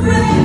pray.